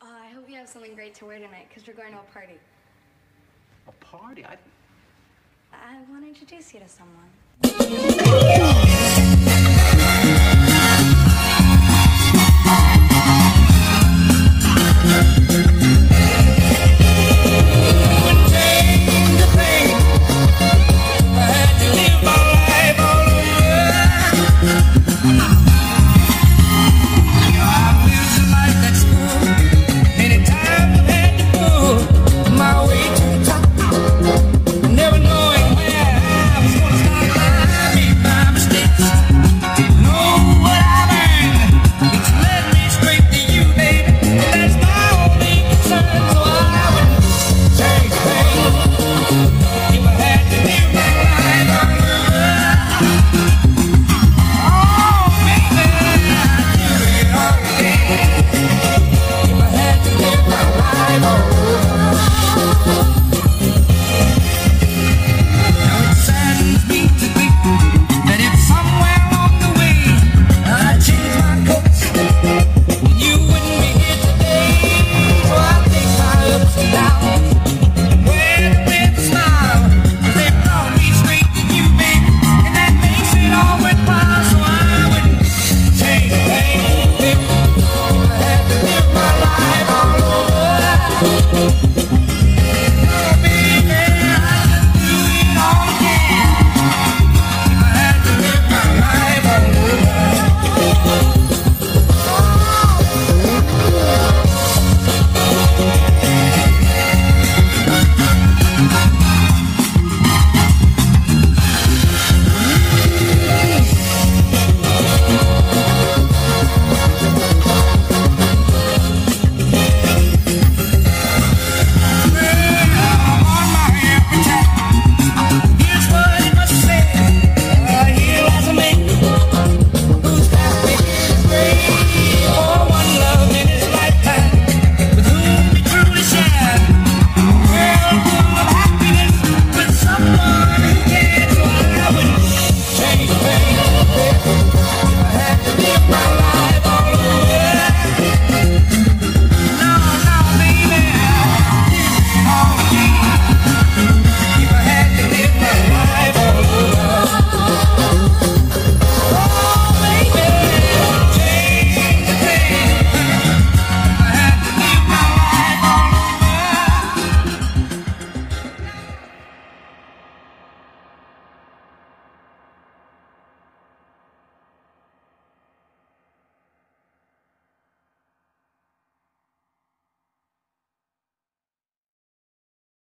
uh, I hope you have something great to wear tonight because we're going to a party. A party? I, I want to introduce you to someone.